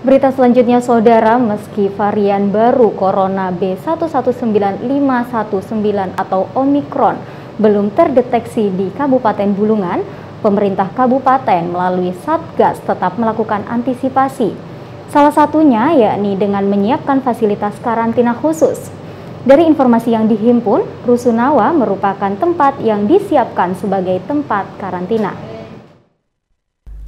Berita selanjutnya saudara, meski varian baru Corona B1195119 atau Omikron belum terdeteksi di Kabupaten Bulungan, pemerintah kabupaten melalui Satgas tetap melakukan antisipasi. Salah satunya yakni dengan menyiapkan fasilitas karantina khusus. Dari informasi yang dihimpun, Rusunawa merupakan tempat yang disiapkan sebagai tempat karantina.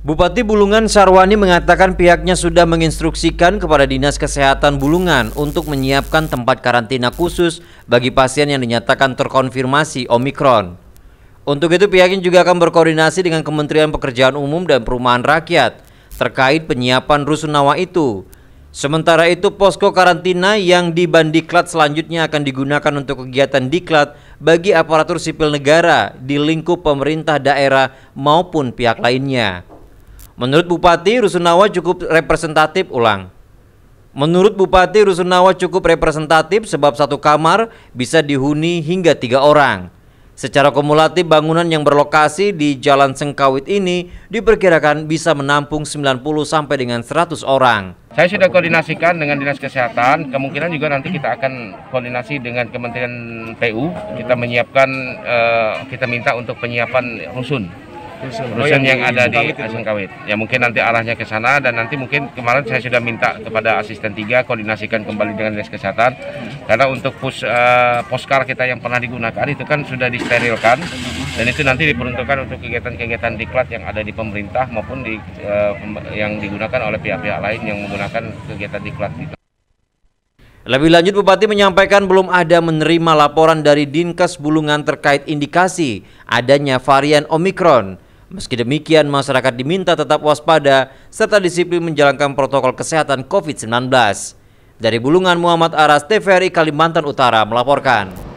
Bupati Bulungan Sarwani mengatakan pihaknya sudah menginstruksikan kepada Dinas Kesehatan Bulungan untuk menyiapkan tempat karantina khusus bagi pasien yang dinyatakan terkonfirmasi Omikron. Untuk itu pihaknya juga akan berkoordinasi dengan Kementerian Pekerjaan Umum dan Perumahan Rakyat terkait penyiapan rusunawa itu. Sementara itu posko karantina yang di Bandiklat selanjutnya akan digunakan untuk kegiatan diklat bagi aparatur sipil negara di lingkup pemerintah daerah maupun pihak lainnya. Menurut Bupati Rusunawa cukup representatif ulang. Menurut Bupati Rusunawa cukup representatif sebab satu kamar bisa dihuni hingga tiga orang. Secara kumulatif bangunan yang berlokasi di Jalan Sengkawit ini diperkirakan bisa menampung 90 sampai dengan 100 orang. Saya sudah koordinasikan dengan Dinas Kesehatan, kemungkinan juga nanti kita akan koordinasi dengan Kementerian PU, kita menyiapkan, uh, kita minta untuk penyiapan rusun rusun, rusun yang, yang ada di Sengkawit. Ya mungkin nanti arahnya ke sana dan nanti mungkin kemarin saya sudah minta kepada asisten tiga koordinasikan kembali dengan dinas kesehatan karena untuk pus uh, poskar kita yang pernah digunakan itu kan sudah disterilkan dan itu nanti diperuntukkan untuk kegiatan-kegiatan diklat yang ada di pemerintah maupun di uh, yang digunakan oleh pihak-pihak lain yang menggunakan kegiatan diklat itu. Lebih lanjut Bupati menyampaikan belum ada menerima laporan dari Dinkes Bulungan terkait indikasi adanya varian Omikron. Meski demikian, masyarakat diminta tetap waspada serta disiplin menjalankan protokol kesehatan COVID-19. Dari Bulungan Muhammad Aras, TVRI Kalimantan Utara melaporkan.